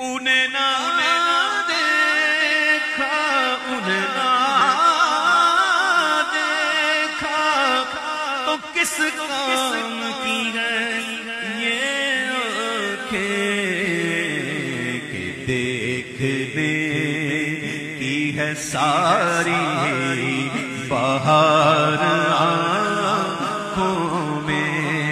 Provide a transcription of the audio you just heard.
उन्हें ना देखा, उन्हें ना देखा। तो किस काम की है ये आँखें देखने की है सारी बाहर आँखों में।